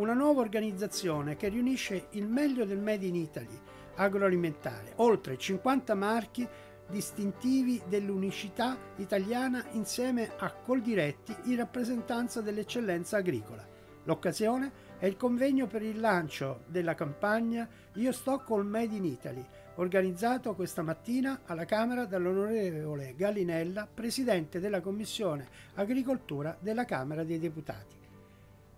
una nuova organizzazione che riunisce il meglio del Made in Italy agroalimentare, oltre 50 marchi distintivi dell'unicità italiana insieme a Coldiretti in rappresentanza dell'eccellenza agricola. L'occasione è il convegno per il lancio della campagna Io sto col Made in Italy, organizzato questa mattina alla Camera dall'onorevole Gallinella, presidente della Commissione Agricoltura della Camera dei Deputati.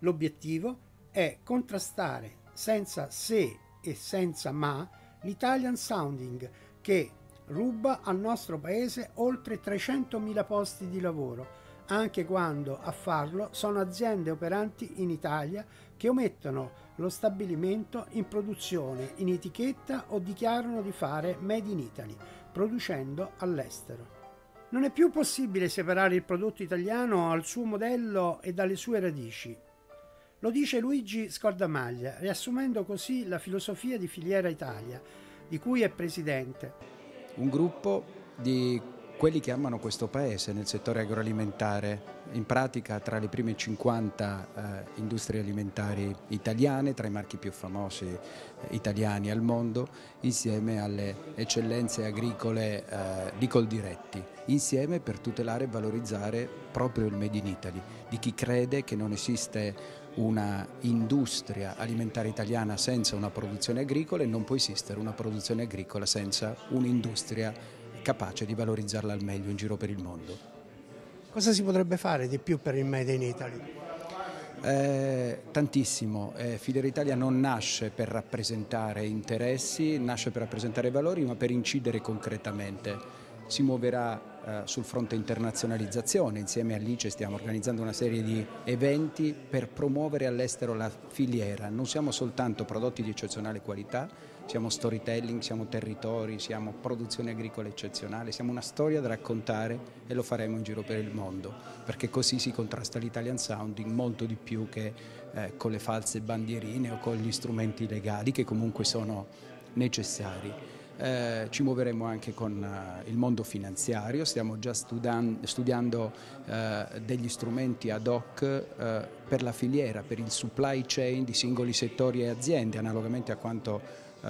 L'obiettivo è contrastare senza se e senza ma l'Italian Sounding che ruba al nostro paese oltre 300.000 posti di lavoro, anche quando a farlo sono aziende operanti in Italia che omettono lo stabilimento in produzione in etichetta o dichiarano di fare Made in Italy, producendo all'estero. Non è più possibile separare il prodotto italiano al suo modello e dalle sue radici. Lo dice Luigi Scordamaglia, riassumendo così la filosofia di Filiera Italia, di cui è presidente. Un gruppo di quelli che amano questo paese nel settore agroalimentare, in pratica tra le prime 50 eh, industrie alimentari italiane, tra i marchi più famosi eh, italiani al mondo, insieme alle eccellenze agricole eh, di Coldiretti, insieme per tutelare e valorizzare proprio il Made in Italy, di chi crede che non esiste una industria alimentare italiana senza una produzione agricola e non può esistere una produzione agricola senza un'industria capace di valorizzarla al meglio in giro per il mondo. Cosa si potrebbe fare di più per il Made in Italy? Eh, tantissimo, eh, Fidere Italia non nasce per rappresentare interessi, nasce per rappresentare valori ma per incidere concretamente. Si muoverà eh, sul fronte internazionalizzazione, insieme all'ICE stiamo organizzando una serie di eventi per promuovere all'estero la filiera, non siamo soltanto prodotti di eccezionale qualità, siamo storytelling, siamo territori, siamo produzione agricola eccezionale, siamo una storia da raccontare e lo faremo in giro per il mondo, perché così si contrasta l'Italian Sounding molto di più che eh, con le false bandierine o con gli strumenti legali che comunque sono necessari. Eh, ci muoveremo anche con uh, il mondo finanziario, stiamo già studian studiando uh, degli strumenti ad hoc uh, per la filiera, per il supply chain di singoli settori e aziende, analogamente a quanto eh,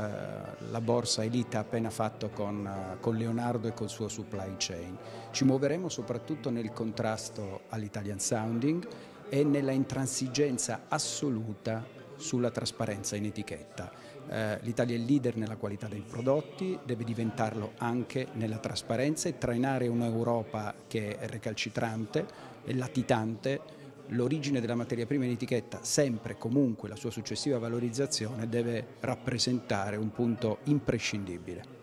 la borsa Elite ha appena fatto con, eh, con Leonardo e col suo supply chain. Ci muoveremo soprattutto nel contrasto all'Italian Sounding e nella intransigenza assoluta sulla trasparenza in etichetta. Eh, L'Italia è leader nella qualità dei prodotti, deve diventarlo anche nella trasparenza e trainare un'Europa che è recalcitrante e latitante l'origine della materia prima in etichetta, sempre comunque la sua successiva valorizzazione, deve rappresentare un punto imprescindibile.